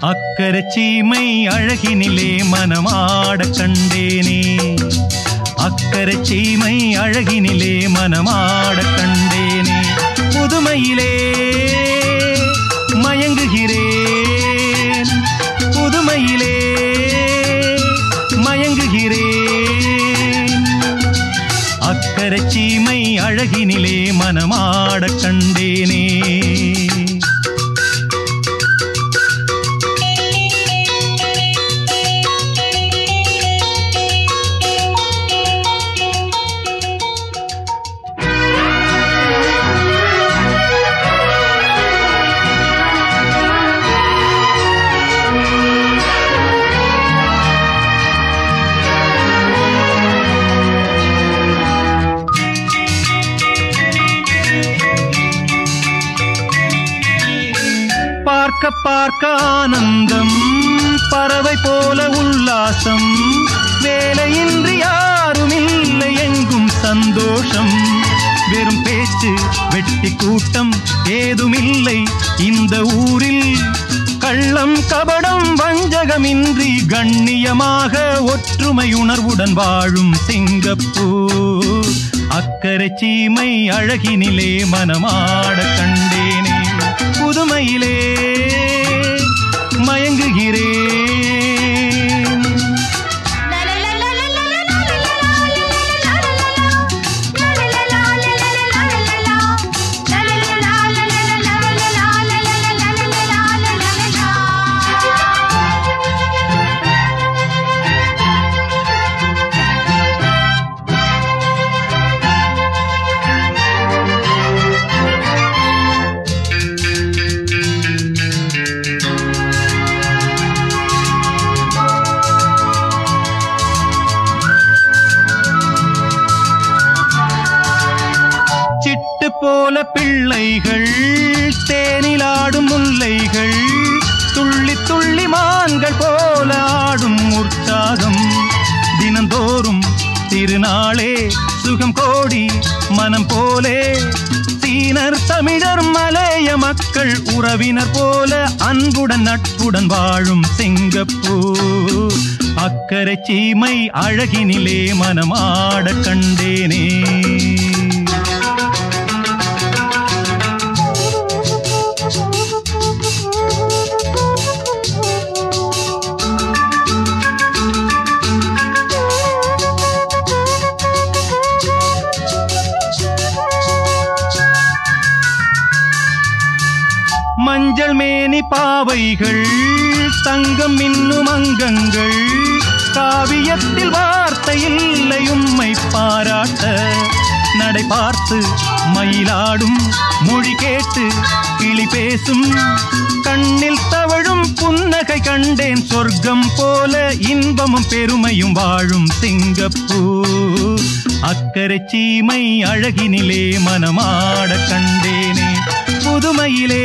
அக்கரை சீமை அழகினிலே மனமாட கண்டேனே. அக்கரை சீமை அழகினிலே மனமாட கண்டேனே. புதுமையிலே மயங்குகிறேன். புதுமையிலே மயங்குகிறேன். அக்கரை சீமை அழகினிலே மனமாட கண்டேனே. பார்க்க பார்க்க ஆனந்தம் பறவை போல உல்லாசம் வேலையின்றி யாரும் இல்லை எங்கும் சந்தோஷம். வெறும் பேச்சு வெட்டி கூட்டம் ஏதுமில்லை இந்த ஊரில். கள்ளம் கபடம் வஞ்சகமின்றி கண்ணியமாக ஒற்றுமை உணர்வுடன் வாழும் சிங்கப்பூர். அக்கரை சீமை அழகினிலே மனமாட போல பிள்ளைகள் தேனிலாடும் முல்லைகள் துள்ளி துள்ளி மான்கள் போல ஆடும் உற்சாகம். தினந்தோறும் திருநாளே சுகம் கோடி மனம் போலே. சீனர் தமிழர் மலைய மக்கள் உறவினர் போல அன்புடன் நட்புடன் வாழும் சிங்கப்பூர். அக்கரை சீமை அழகினிலே மனமாட கண்டேனே. மஞ்சள் மேனி பாவைகள் தங்கம் இன்னும் அங்கங்கள் காவியத்தில் வார்த்தை இல்லை உம்மை பாராட்ட நடை பார்த்து மயிலாடும் மொழி கேட்டு கிளி பேசும் கண்ணில் தவழும் புன்னகை கண்டேன் சொர்க்கம் போல இன்பமும் பெருமையும் வாழும் சிங்கப்பூர் அக்கரை சீமை அழகினிலே மனமாட கண்டேனே புதுமையிலே.